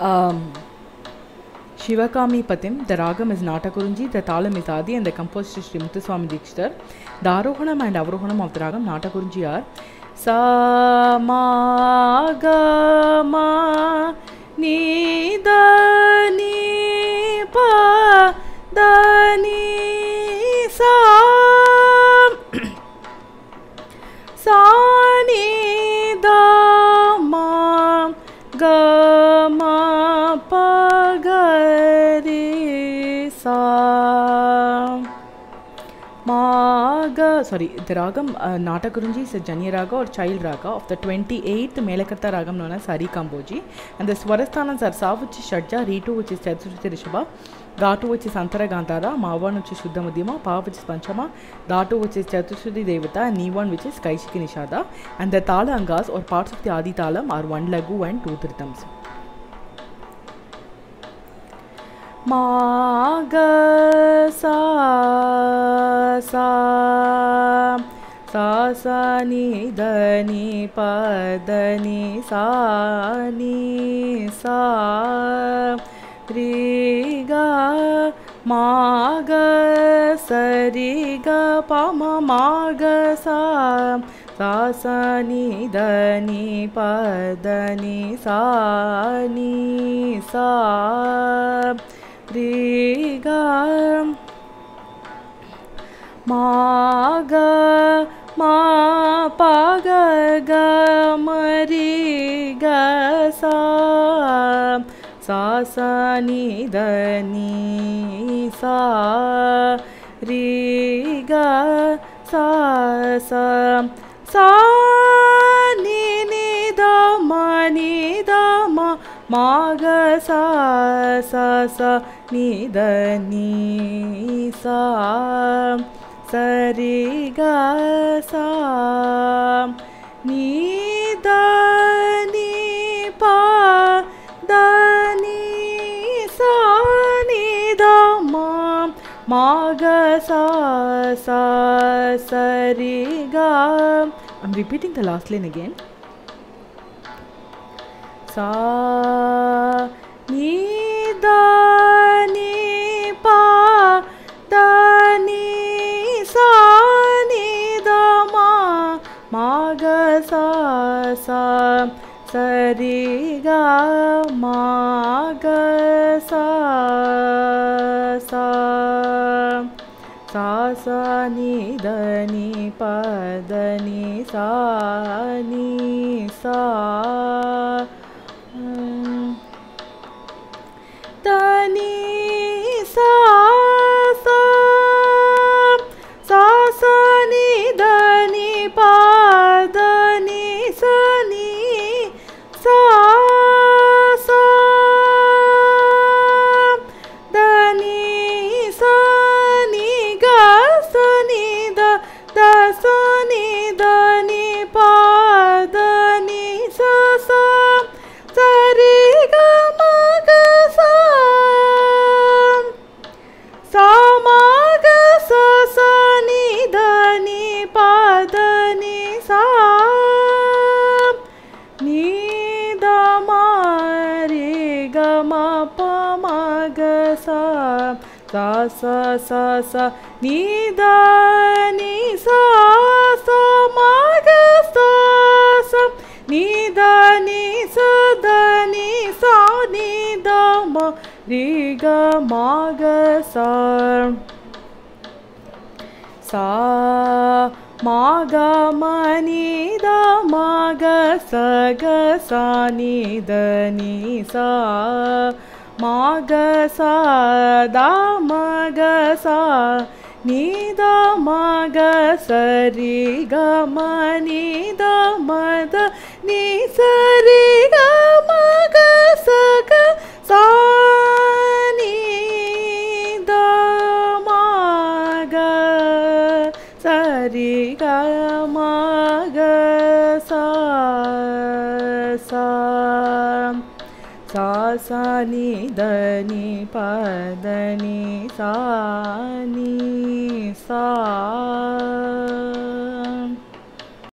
Um, Shivakami Patim, the ragam is Natakurunji, the talam is Adi, and the composer is Sri Muthuswami Dikshtar. The Arohanam and Avrohanam of the ragam Natakurunji are Sa Ma Maga, sorry, the ragam uh, Nata Kurunji is a Janya raga or child raga of the 28th Melakarta ragam known as Sari Kamboji, and the swarasthanas are Sa which is Shadja, Ritu which is Chatsuruti Rishabha, ఘాటు వచ్చి సంతర గంధార మావాన్ వచ్చి శుద్ధ మధ్యమ పా వచ్చి పంచమ ధాటు వచ్చి చతుర్శుద్ధి దేవత నీవాన్ which is Kaishiki nishada and the tala angas are parts of the adi talam are one laghu and two drutams మాగ సా ni da ni pa da ni sa ni sa ri ga ma ga sa ri ga pa ma ma ga sa pa ga ga ma ri ga sa sa sa ni da ni sa ri ga sa sa sa ni ni ಸರಿ ಗ ನೀ ದಿ ಪಾ ದಿ ಸಾ ನೀ the ಮಾಗ ಸಾ ಸರಿ ಗ I'm repeating the last line again. Sa ni sa sa ri ga ma ga sa sa sa sa ni da ni pa da sa sa ni da ni sa da ni sa ni da ma ri ga ma ga sa sa ma ga ma ni मग सा दा सा नीद मग सरी ग स रि ग म नि स ग म ग स ग सा ग स सा सा। Ni da ma ga sa